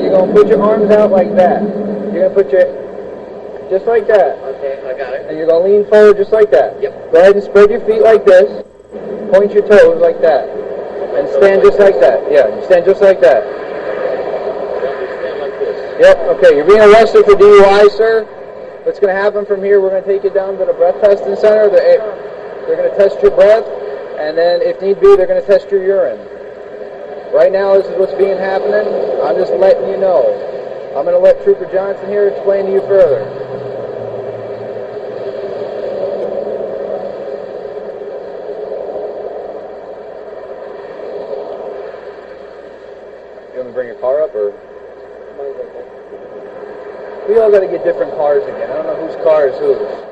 You're going to put your arms out like that. You're going to put your, just like that. Okay, I got it. And you're going to lean forward just like that. Yep. Go ahead and spread your feet like this. Point your toes like that. And stand just like that. Yeah, you stand just like that. Stand like this. Yep, okay, you're being arrested for DUI, sir. What's going to happen from here, we're going to take you down to the breath testing center. They're, they're going to test your breath, and then if need be, they're going to test your urine. Right now, this is what's being happening. I'm just letting you know. I'm going to let Trooper Johnson here explain to you further. You want me to bring your car up, or? We all got to get different cars again. I don't know whose car is whose.